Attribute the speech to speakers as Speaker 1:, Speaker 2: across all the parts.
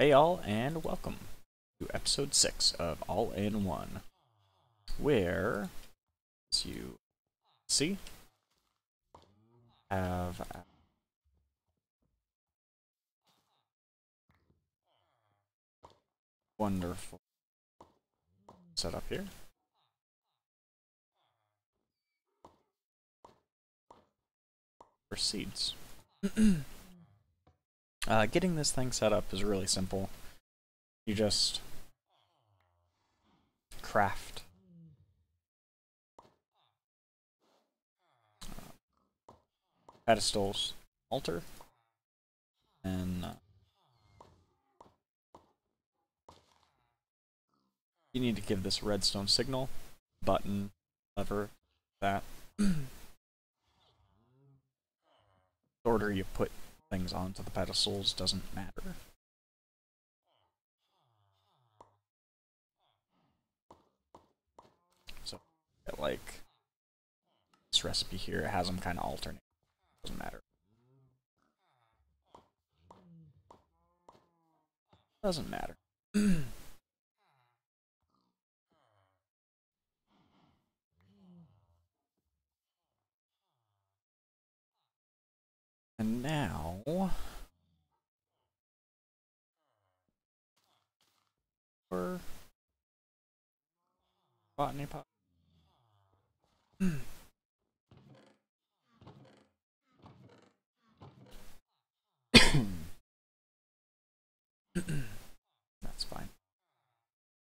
Speaker 1: Hey all, and welcome to episode 6 of All in One, where, as you see, have a wonderful setup here. For seeds. Uh, getting this thing set up is really simple. You just craft pedestals, altar, and uh, you need to give this redstone signal, button, lever, that. order you put things onto the pedestals doesn't matter. So, like, this recipe here has them kind of alternate. Doesn't matter. Doesn't matter. And now... For... Botany pot. That's fine.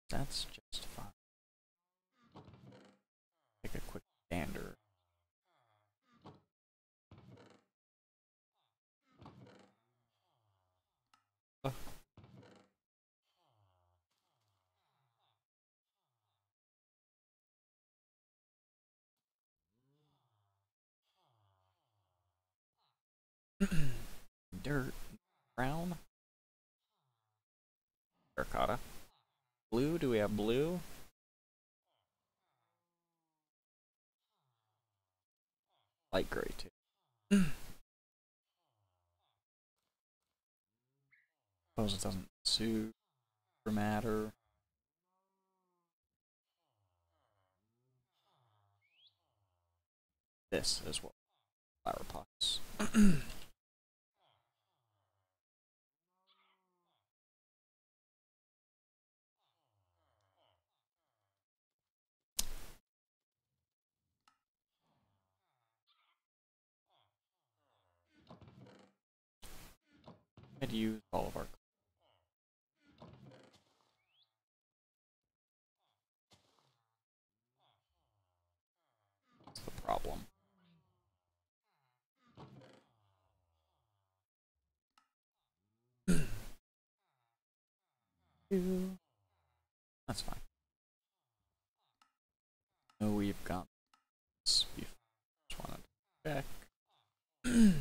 Speaker 1: That's just fine. Take a quick gander. Dirt. Brown. Terracotta. Blue. Do we have blue? Light gray too. Suppose it doesn't super matter. This is what flower pots. I'd use all of our. That's the problem. That's fine. No, we've got this before. Just to check.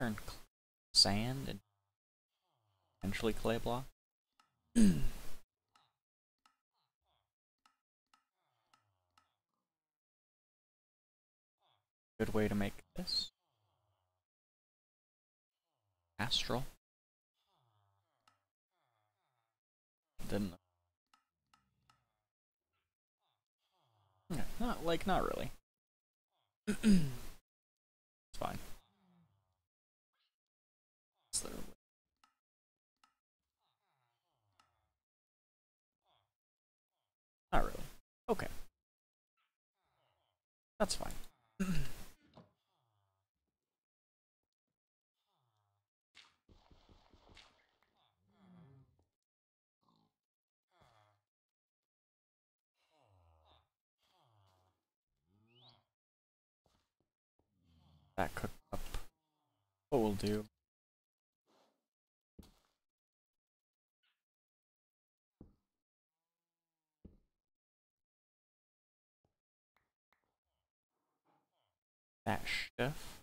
Speaker 1: Turn sand and potentially clay block. Good way to make this. Astral. Didn't. Yeah, hmm, not like not really. it's fine. It's the- Not really. Okay. That's fine. that cooked up. What we'll do. That stuff.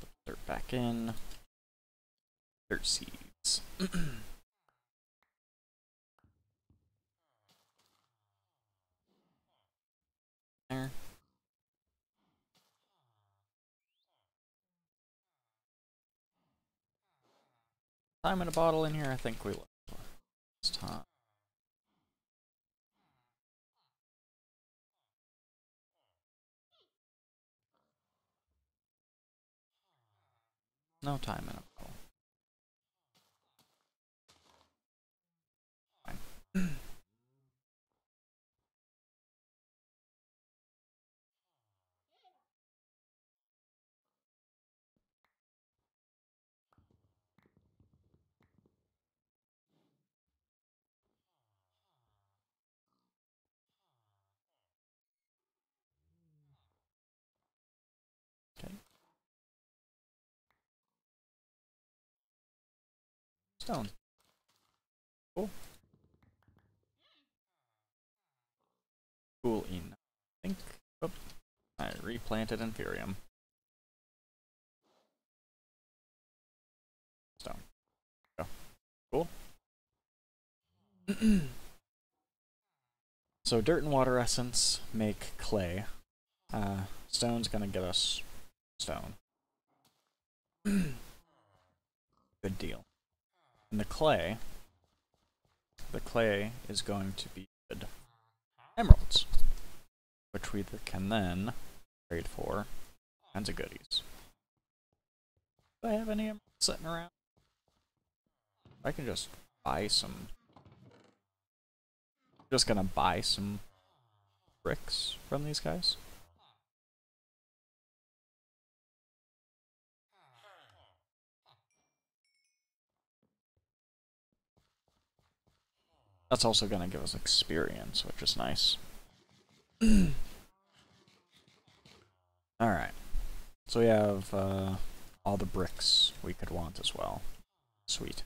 Speaker 1: Put dirt back in. Dirt seeds. there. Time in a bottle in here, I think we left last time. No time in a bottle. Fine. Okay. Stone. Cool. Cool enough. I think. Oh, I replanted Inferium. Stone. Go. Cool. so dirt and water essence make clay. Uh, stone's gonna get us stone. Good deal. And the clay, the clay is going to be good emeralds, which we can then trade for kinds of goodies. Do I have any emeralds sitting around? I can just buy some. I'm Just gonna buy some bricks from these guys. That's also going to give us experience, which is nice. Alright. So we have uh, all the bricks we could want as well. Sweet.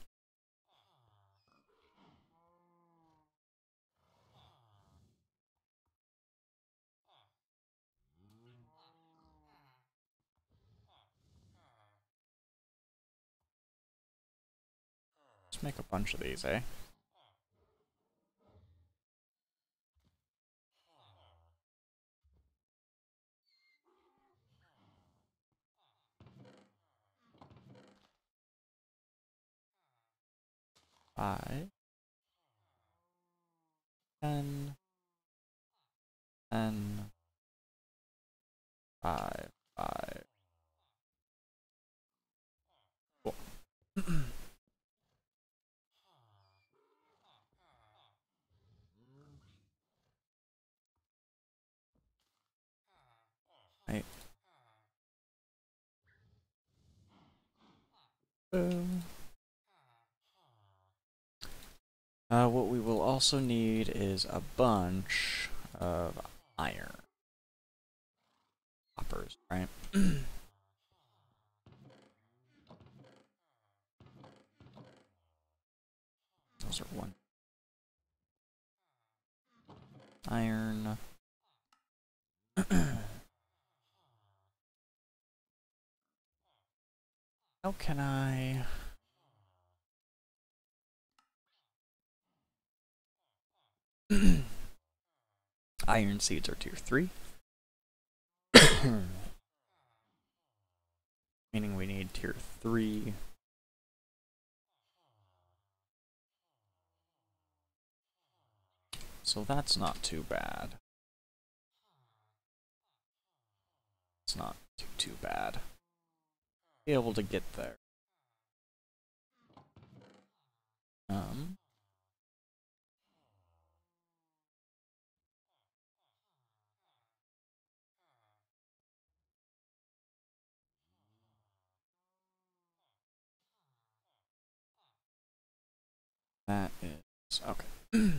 Speaker 1: Let's make a bunch of these, eh? Five, ten, ten, five, five. Right. Boom. Uh, what we will also need is a bunch of iron. Hoppers, right? Those are one. Iron. How can I... Iron seeds are tier 3. Meaning we need tier 3. So that's not too bad. It's not too too bad. Be able to get there. Um That is okay.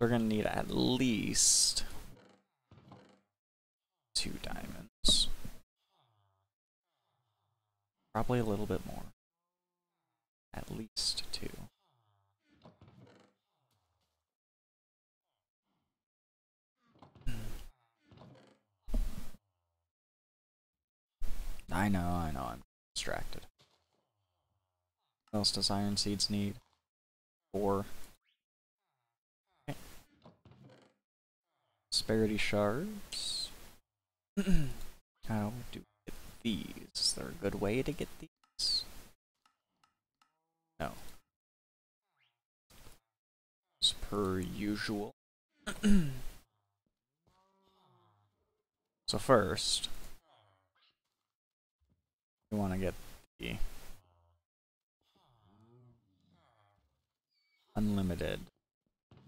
Speaker 1: We're gonna need at least two diamonds. Probably a little bit more. At least two. I know, I know, I'm distracted. What else does Iron Seeds need? four. Okay. Prosperity shards. How do we get these? Is there a good way to get these? No. As per usual. so first, we want to get the unlimited,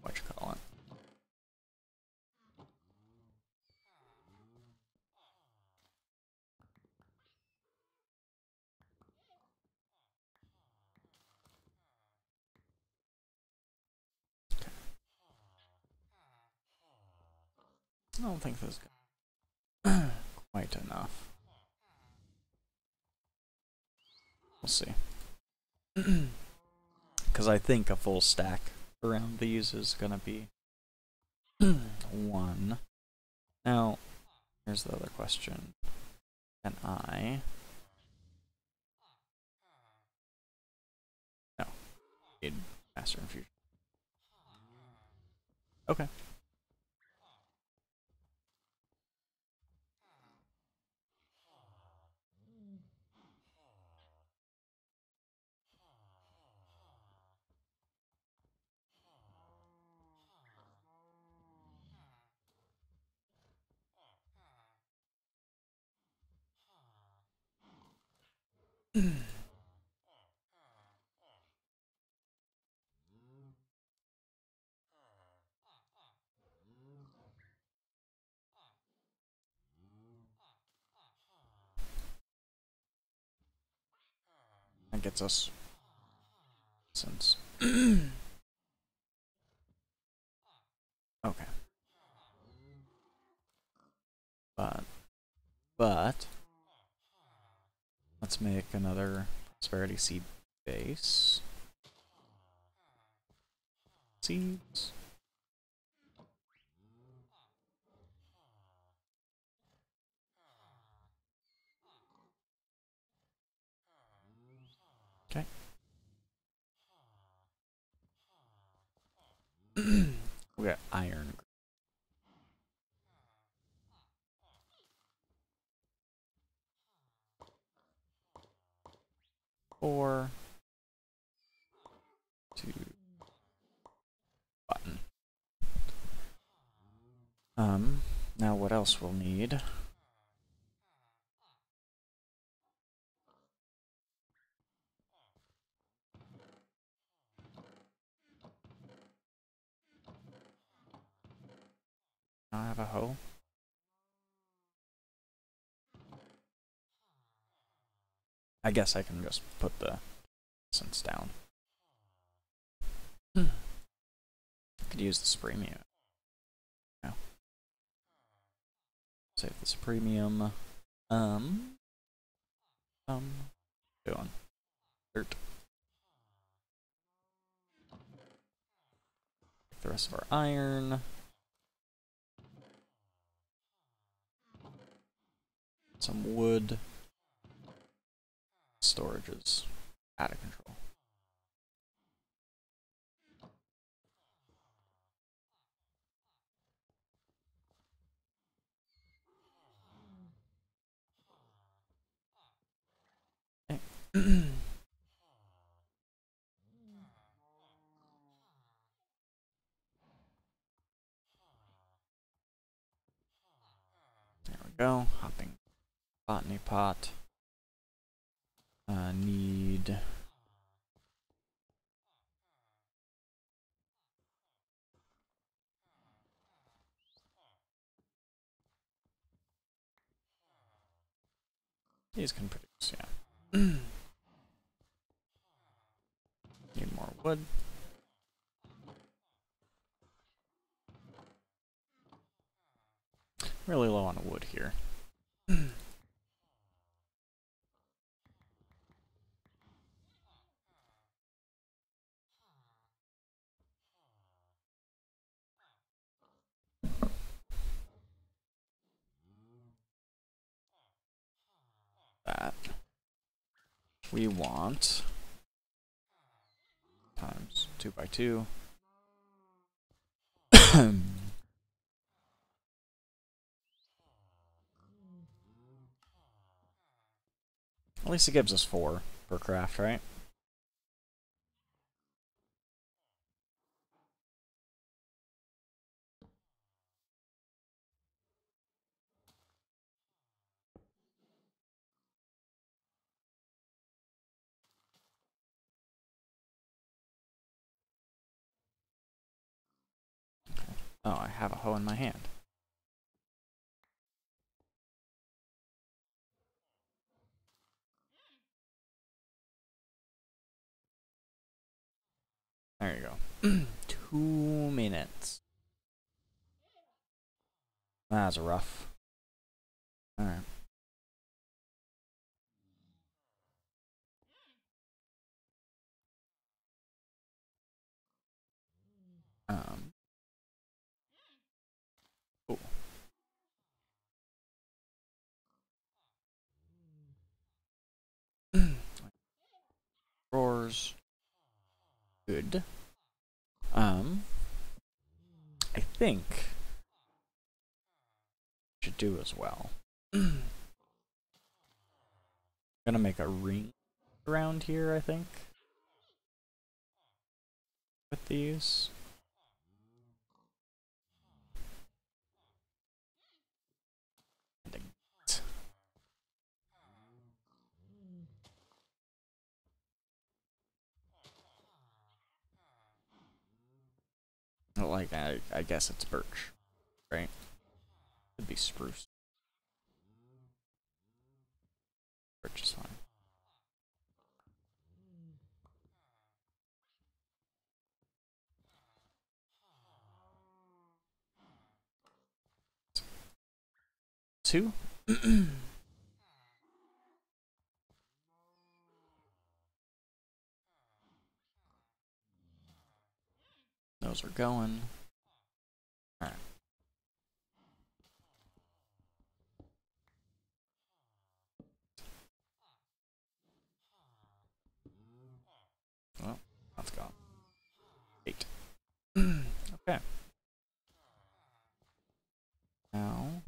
Speaker 1: what you call it. I don't think this is quite enough. We'll see. Because I think a full stack around these is going to be one. Now, here's the other question. Can I... No. Need Master Infusion. Okay. That gets us since okay. But but let's make another prosperity seed base seeds Okay. we got iron. Four. Two. Button. Um, now what else we'll need? I have a hoe. I guess I can just put the sense down. I Could use this premium. No. Save this premium. Um. Um. Doing. Dirt. The rest of our iron. Some wood. Storage is out of control. There we go. Hopping botany pot. Uh, need. These can produce, yeah. need more wood. Really low on wood here. that. We want times two by two. At least it gives us four per craft, right? Oh, I have a hoe in my hand. There you go. Two minutes. That was rough. Alright. Um. Oh. Drawers. Um. I think should do as well. I'm gonna make a ring around here, I think. With these. And a gate. Like, I, I guess it's birch, right? Could be spruce. Birch is fine. Two. Those are going. Well. Eight. okay. Now.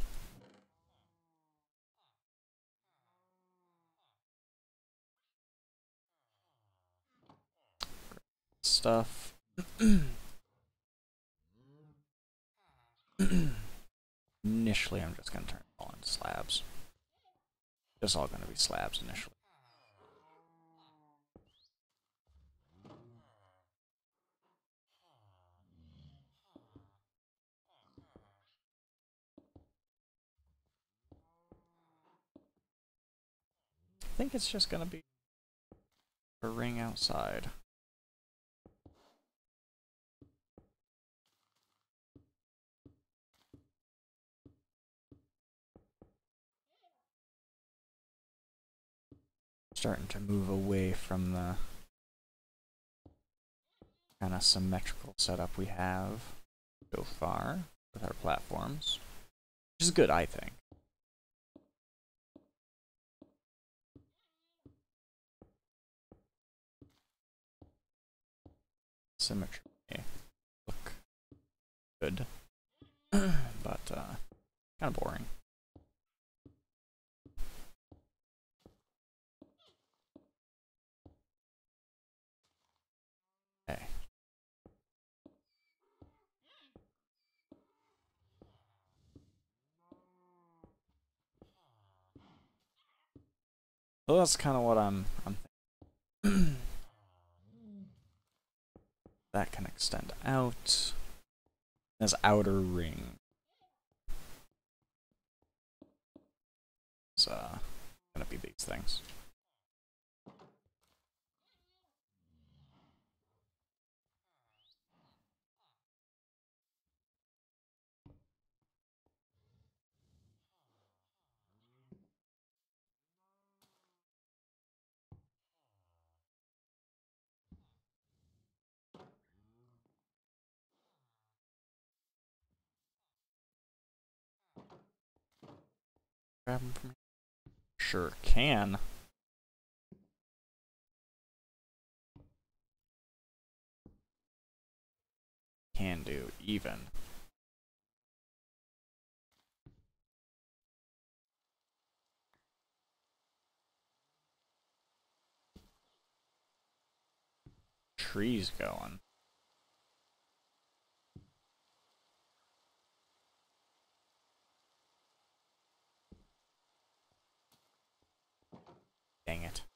Speaker 1: Stuff. initially, I'm just going to turn it all into slabs. Just all going to be slabs initially. I think it's just going to be a ring outside. Starting to move away from the kind of symmetrical setup we have so far with our platforms, which is good, I think. Symmetry look good, but uh, kind of boring. Okay. Well, that's kind of what I'm. I'm thinking. that can extend out. This outer ring. Uh, gonna be these things. Grab 'em from here? Sure can. Can do, even. Trees going. Dang it.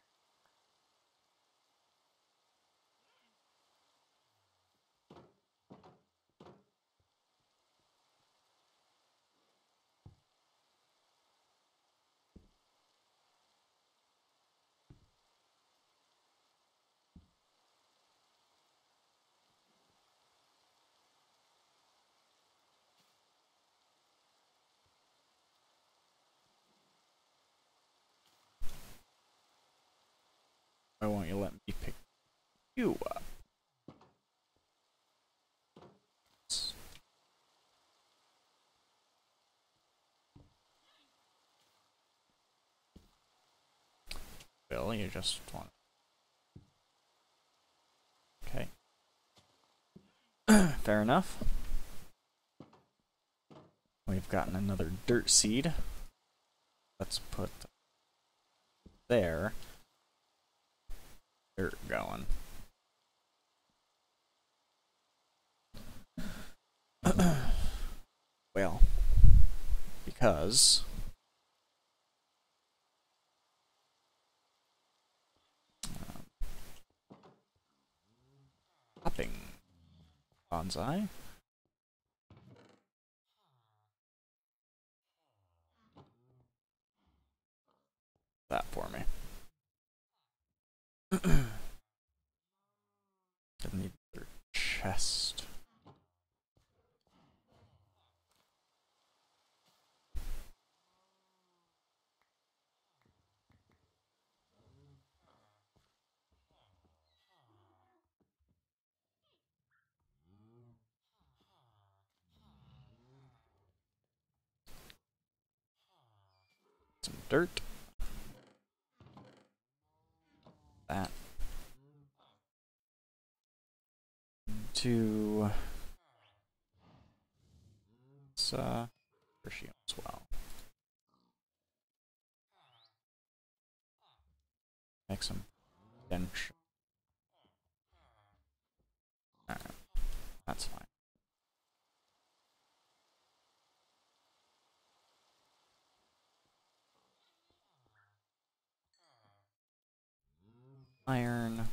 Speaker 1: Why won't you let me pick you up? Bill, you just want. Okay. Fair enough. We've gotten another dirt seed. Let's put there. Dirt going. well, because um, Hopping. Bonsai. That for me. Didn't need their chest. Some dirt. That. To it's uh as well. Make some bench. That's fine. Iron.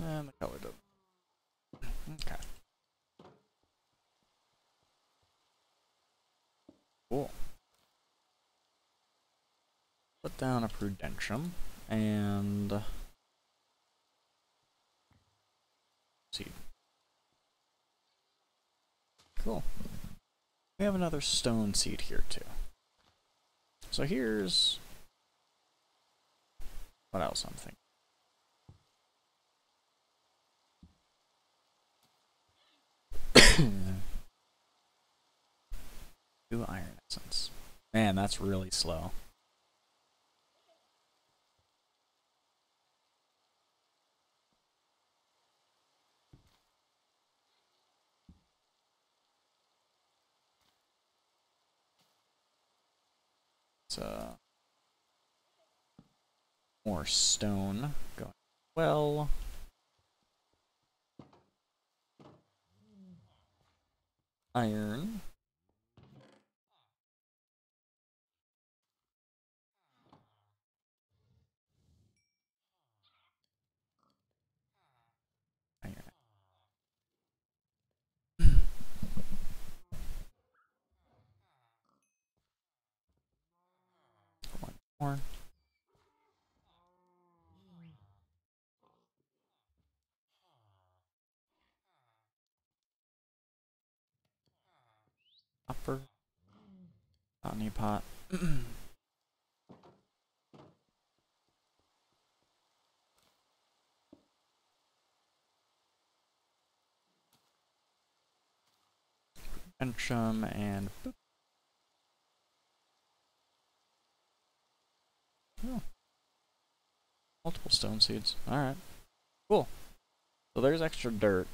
Speaker 1: And the color does. Okay. Cool. Put down a prudentium and uh, seed. Cool. We have another stone seed here too. So here's what else I'm thinking. Two iron essence. Man, that's really slow. Uh more stone going well. Iron. One more. Upper. Botany pot. Benchum and boop. Oh. Multiple stone seeds. Alright. Cool. So there's extra dirt.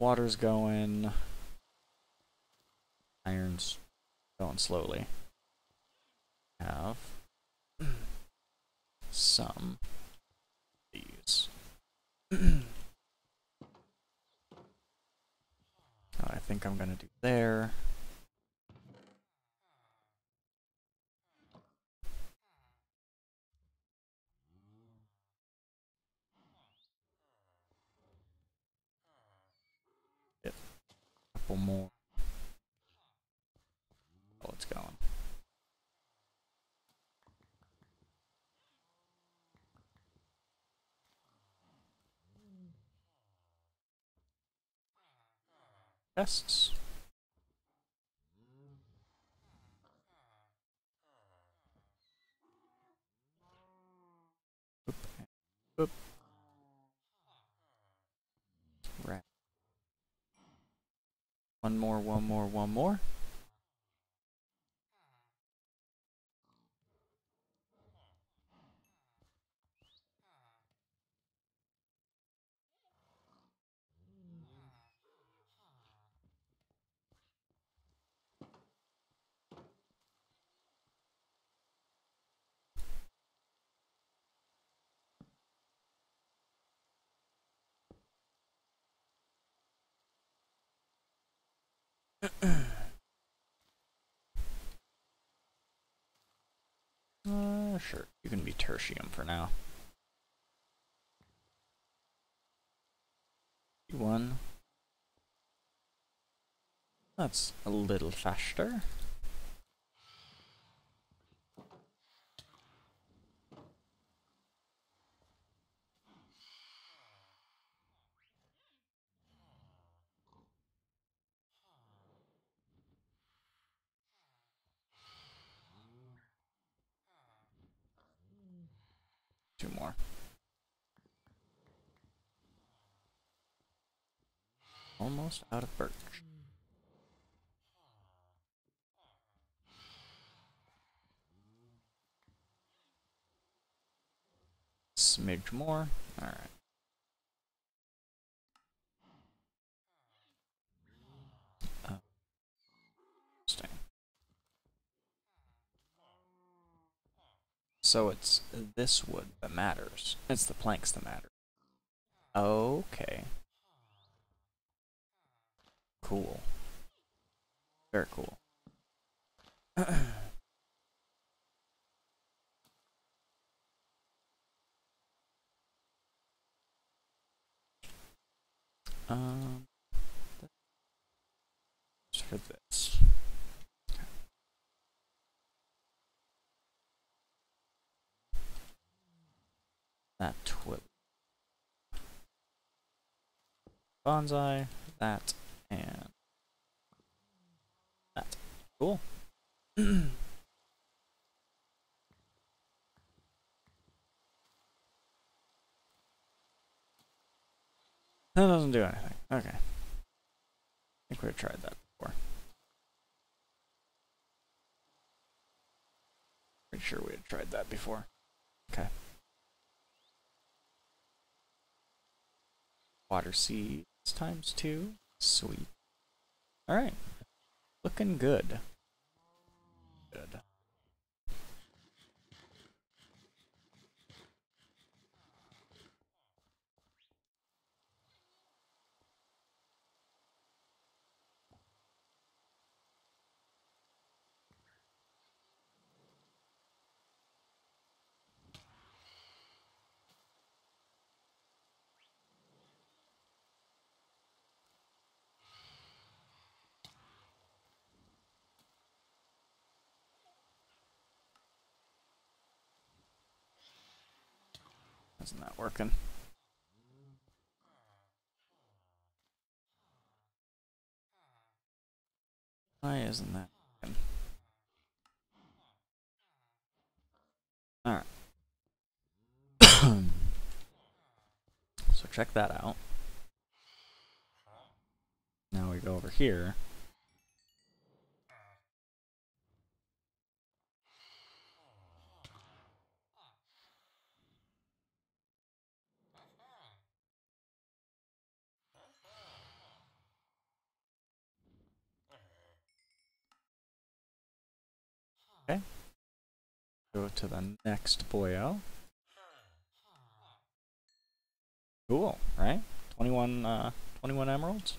Speaker 1: Water's going. Iron's going slowly. Have some these. oh, I think I'm gonna do there. couple more. Oh, it's going. Tests. Oop. One more, one more, one more. Uh, sure. You can be tertium for now. One. That's a little faster. Two more. Almost out of birch. Smidge more. Alright. Uh. So it's this wood that matters. It's the planks that matter. Okay. Cool. Very cool. um, just for this. That twill. Bonsai, that, and that. Cool. That doesn't do anything. Okay. I think we've tried that before. Pretty sure we had tried that before. Okay. Water seeds times two. Sweet. Alright. Looking good. Good. Isn't that working? Why isn't that working? Alright. so check that out. Now we go over here. Okay. Go to the next boyo. Cool, right? 21, uh, 21 emeralds?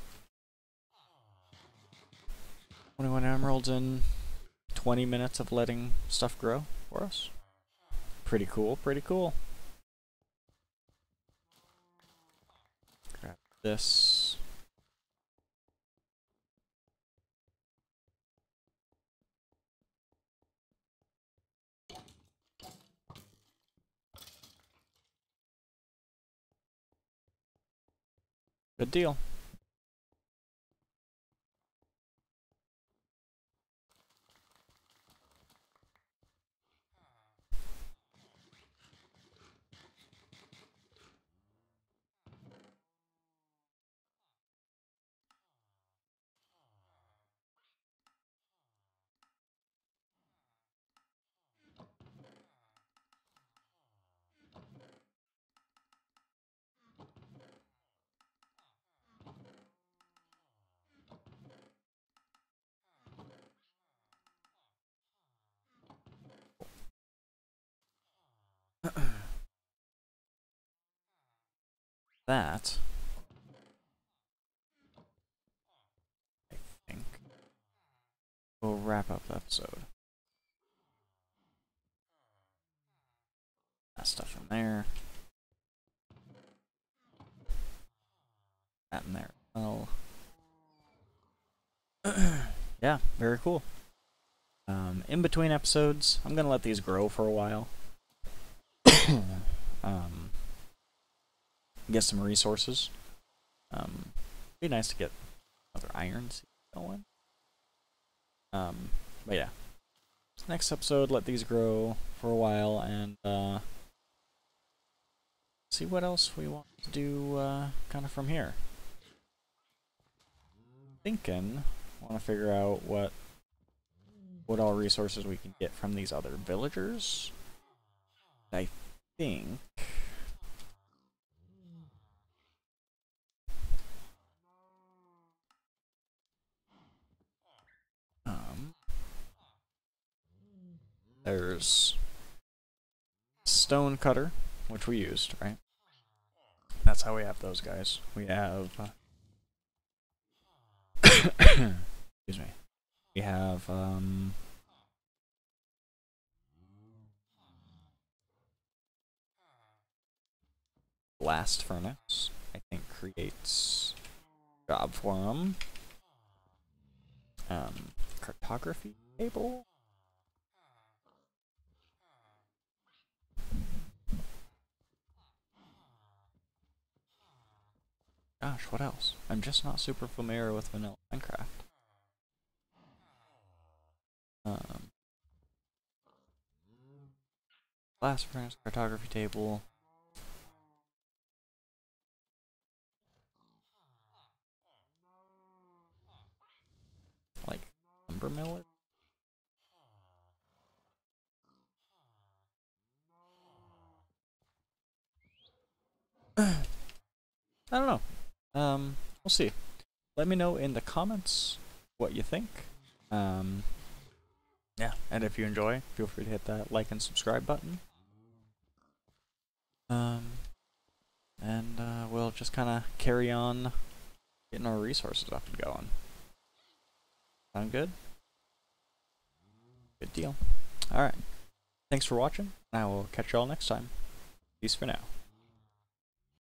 Speaker 1: 21 emeralds in 20 minutes of letting stuff grow for us. Pretty cool, pretty cool. Grab this. Good deal. that. I think we'll wrap up the episode. That stuff in there. That in there. Well. yeah, very cool. Um, in between episodes, I'm gonna let these grow for a while um, get some resources. Um, be nice to get other irons going. Um, but yeah, next episode, let these grow for a while and uh, see what else we want to do uh, kind of from here. Thinking, want to figure out what what all resources we can get from these other villagers. I think um there's stone cutter, which we used, right? That's how we have those guys. We have uh, excuse me. We have um blast furnace. I think creates job for them. Um, cartography table. Gosh, what else? I'm just not super familiar with vanilla Minecraft. Um, blast furnace, cartography table. Like lumber mill. I don't know. Um, we'll see. Let me know in the comments what you think. Um, yeah, and if you enjoy, feel free to hit that like and subscribe button. Um, and uh, we'll just kind of carry on getting our resources up and going. Sound good? Good deal. Alright. Thanks for watching, and I will catch you all next time. Peace for now.